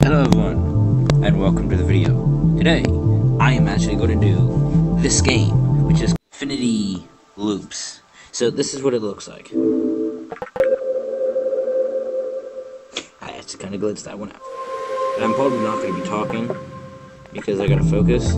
Hello everyone, and welcome to the video. Today, I am actually going to do this game, which is Infinity Loops. So this is what it looks like. I actually kind of glitched that one out. I'm probably not going to be talking, because I gotta focus.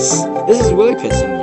This! Is really pissing me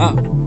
up.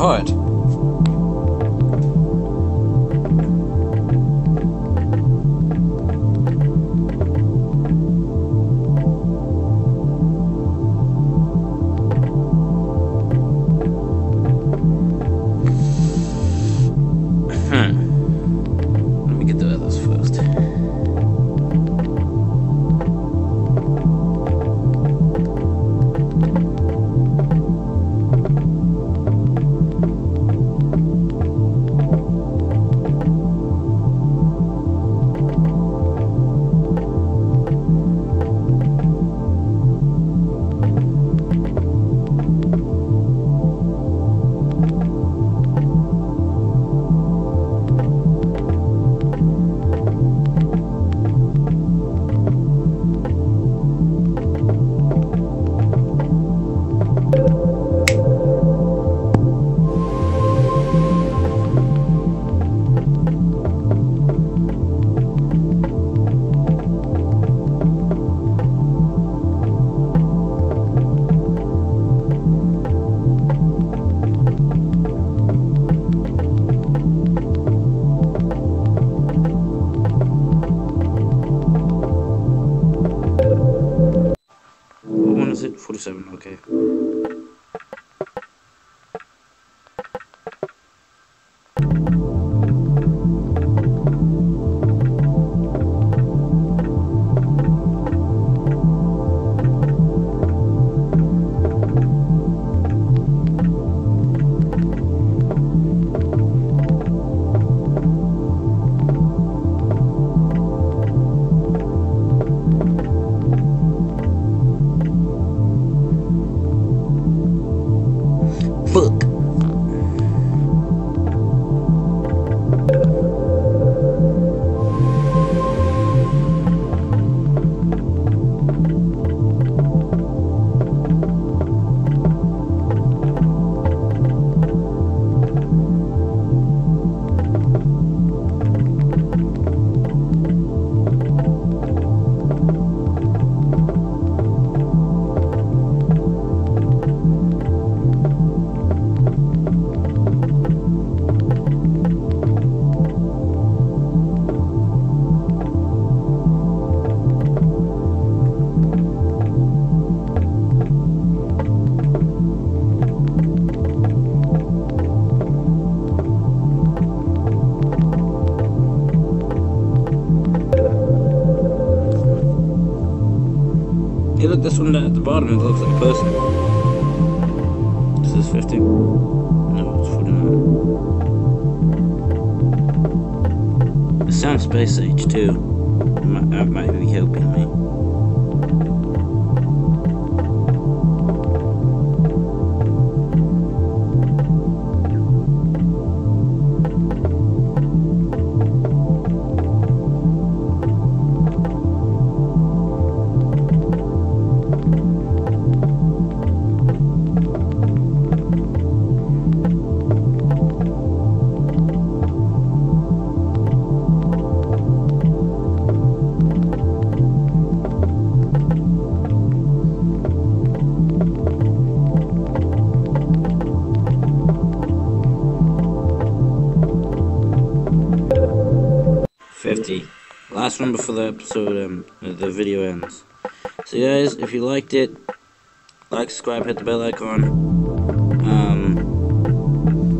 heute. Might, might be helping me. Fifty. Last one before the episode, um, the video ends. So guys, if you liked it, like, subscribe, hit the bell icon. Um,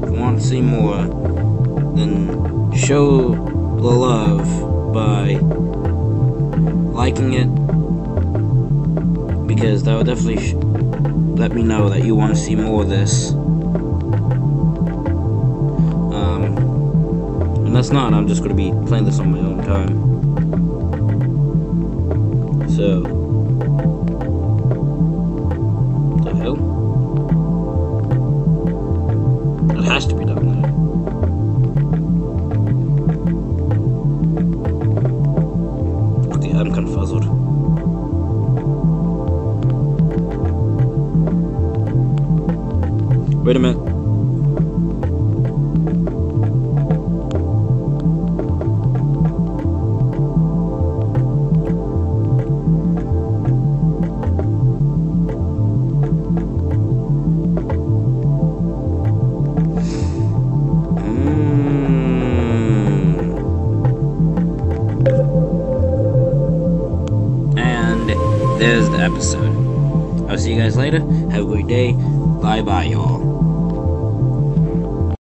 if you want to see more, then show the love by liking it, because that will definitely let me know that you want to see more of this. And that's not, I'm just going to be playing this on my own time. So, the hell? It has to be down